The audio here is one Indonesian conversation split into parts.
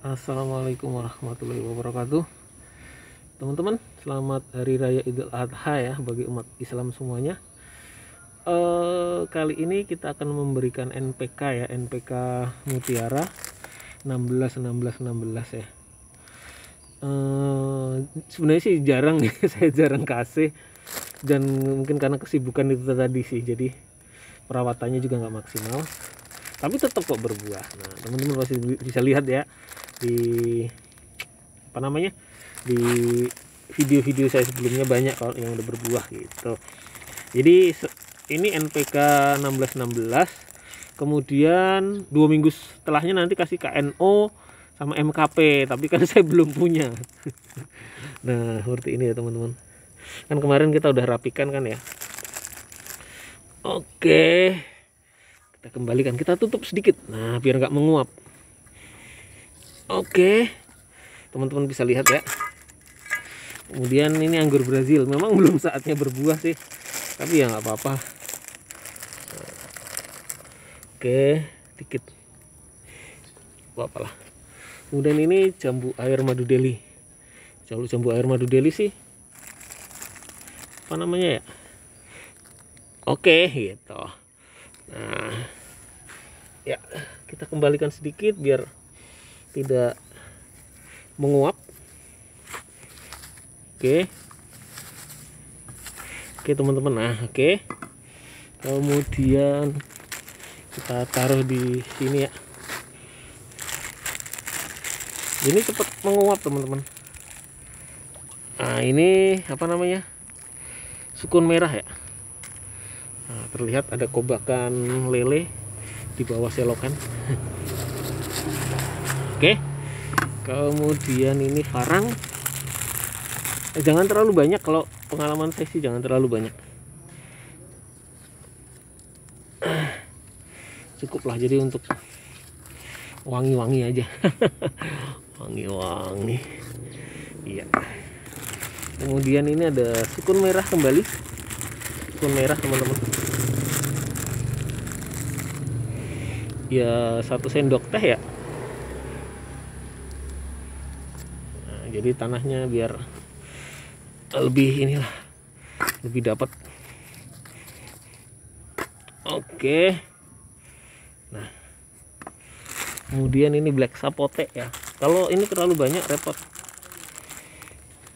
Assalamualaikum warahmatullahi wabarakatuh. Teman-teman selamat Hari Raya Idul Adha ya bagi umat Islam semuanya. Eh, Kali ini kita akan memberikan NPK ya NPK Mutiara 16 16 16 ya. Eh, Sebenarnya sih jarang ya saya jarang kasih. Dan mungkin karena kesibukan itu tadi sih jadi perawatannya juga nggak maksimal. Tapi tetap kok berbuah. Nah teman-teman pasti bisa lihat ya di apa namanya di video-video saya sebelumnya banyak kalau yang udah berbuah gitu. Jadi ini NPK 1616 kemudian dua minggu setelahnya nanti kasih KNO sama MKP tapi kan saya belum punya. Nah seperti ini ya teman-teman. Kan kemarin kita udah rapikan kan ya. Oke kita kembalikan. Kita tutup sedikit. Nah biar nggak menguap oke. Teman-teman bisa lihat ya. Kemudian ini anggur Brazil. Memang belum saatnya berbuah sih. Tapi ya nggak apa-apa. Oke dikit. Apa lah. Kemudian ini jambu air madu deli. Jambu jambu air madu deli sih apa namanya ya? Oke gitu. Nah, ya kita kembalikan sedikit biar tidak menguap. Oke. Oke, teman-teman. Nah, oke. Kemudian kita taruh di sini ya. Ini cepat menguap, teman-teman. Nah, ini apa namanya? Sukun merah ya nah, terlihat ada kobakan lele di bawah selokan oke. Kemudian ini farang. Eh, jangan terlalu banyak kalau pengalaman saya sih jangan terlalu banyak. Cukuplah jadi untuk wangi-wangi aja. Wangi-wangi. Iya. Kemudian ini ada sukun merah kembali. Sukun merah teman-teman. Ya satu sendok teh ya jadi tanahnya biar lebih inilah lebih dapat. Oke. Nah kemudian ini black sapote ya. Kalau ini terlalu banyak repot.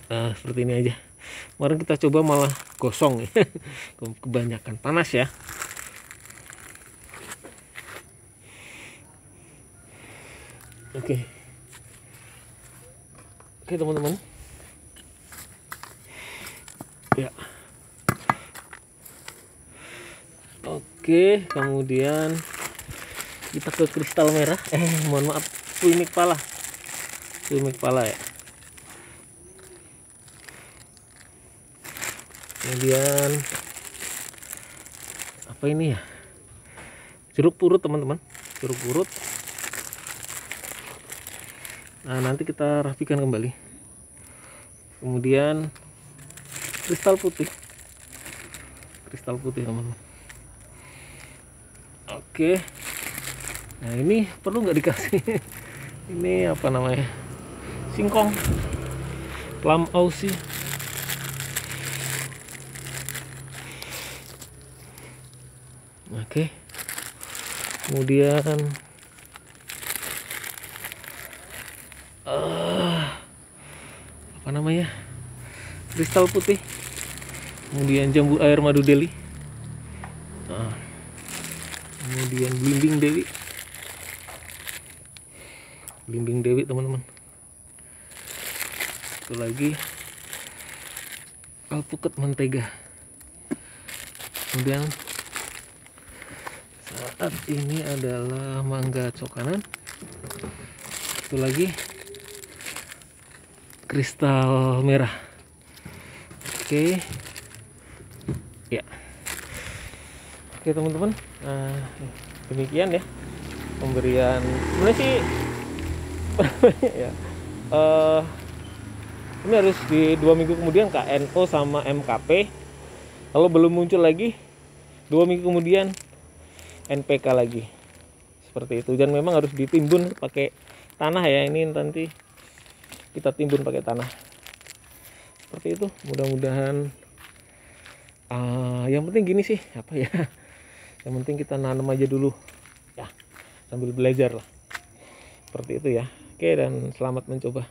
Nah seperti ini aja. Kemarin kita coba malah gosong ya. Kebanyakan panas ya. Oke oke teman-teman. Ya. Oke kemudian kita ke kristal merah. Eh mohon maaf puimik pala puimik pala ya. Kemudian apa ini ya? Jeruk purut teman-teman. Jeruk purut nah nanti kita rapikan kembali. Kemudian kristal putih. Kristal putih teman-teman. Oke. Nah ini perlu nggak dikasih? Ini apa namanya? Singkong. Plum aussie oke. Kemudian apa namanya? Kristal putih. Kemudian jambu air madu deli nah, kemudian blimbing dewi. Blimbing dewi teman-teman. Itu lagi. Alpukat mentega. Kemudian saat ini adalah mangga cokanan. Itu lagi kristal merah. Oke. Ya. Oke teman-teman. Nah, demikian ya pemberian. Sebenarnya sih ya. Uh, ini harus di dua minggu kemudian KNO sama MKP kalau belum muncul lagi dua minggu kemudian NPK lagi. Seperti itu. Dan memang harus ditimbun pakai tanah ya. Ini nanti kita timbun pakai tanah. Seperti itu mudah-mudahan uh, yang penting gini sih apa ya yang penting kita nanam aja dulu ya sambil belajar lah. Seperti itu ya. Oke dan selamat mencoba